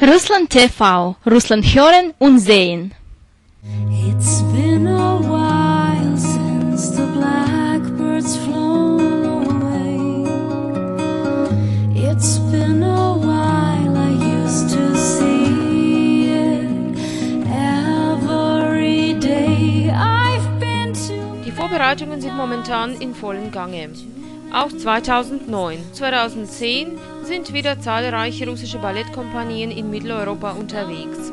Russland TV, Russland hören und sehen. It's been a while since the blackbirds flown away. It's been a while I used to see it every day. I've been to Die Vorbereitungen sind momentan in vollem Gange. Auch 2009, 2010 sind wieder zahlreiche russische Ballettkompanien in Mitteleuropa unterwegs.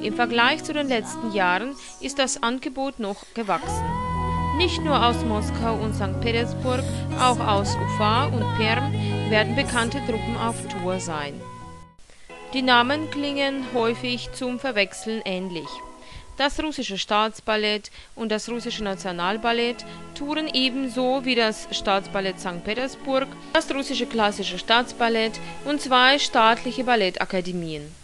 Im Vergleich zu den letzten Jahren ist das Angebot noch gewachsen. Nicht nur aus Moskau und St. Petersburg, auch aus Ufa und Perm werden bekannte Truppen auf Tour sein. Die Namen klingen häufig zum Verwechseln ähnlich. Das russische Staatsballett und das russische Nationalballett touren ebenso wie das Staatsballett St. Petersburg, das russische klassische Staatsballett und zwei staatliche Ballettakademien.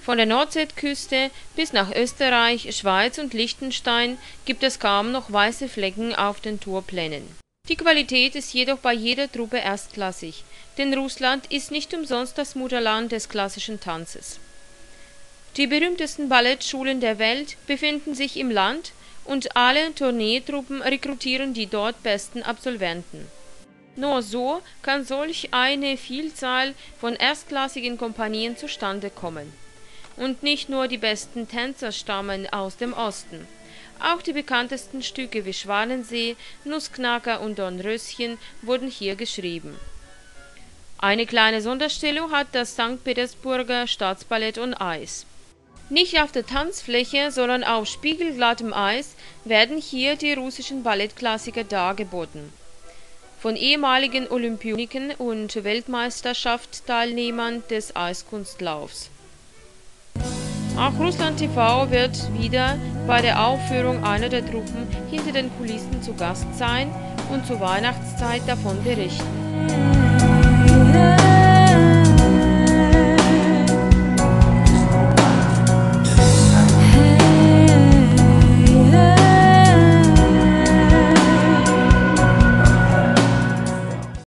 Von der Nordseeküste bis nach Österreich, Schweiz und Liechtenstein gibt es kaum noch weiße Flecken auf den Tourplänen. Die Qualität ist jedoch bei jeder Truppe erstklassig, denn Russland ist nicht umsonst das Mutterland des klassischen Tanzes. Die berühmtesten Ballettschulen der Welt befinden sich im Land und alle Tourneetruppen rekrutieren die dort besten Absolventen. Nur so kann solch eine Vielzahl von erstklassigen Kompanien zustande kommen. Und nicht nur die besten Tänzer stammen aus dem Osten. Auch die bekanntesten Stücke wie Schwanensee, Nussknacker und Dornröschen wurden hier geschrieben. Eine kleine Sonderstellung hat das St. Petersburger Staatsballett und Eis. Nicht auf der Tanzfläche, sondern auf spiegelglattem Eis werden hier die russischen Ballettklassiker dargeboten. Von ehemaligen Olympioniken und Weltmeisterschaftsteilnehmern des Eiskunstlaufs. Auch Russland TV wird wieder bei der Aufführung einer der Truppen hinter den Kulissen zu Gast sein und zur Weihnachtszeit davon berichten.